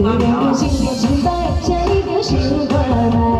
一的点心跳澎湃一点点心花开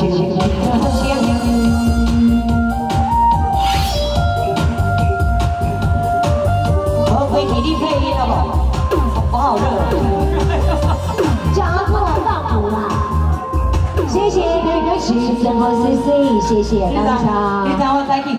谢谢会给你配音的不我好热夹子我不了谢谢对不起生活谢谢大家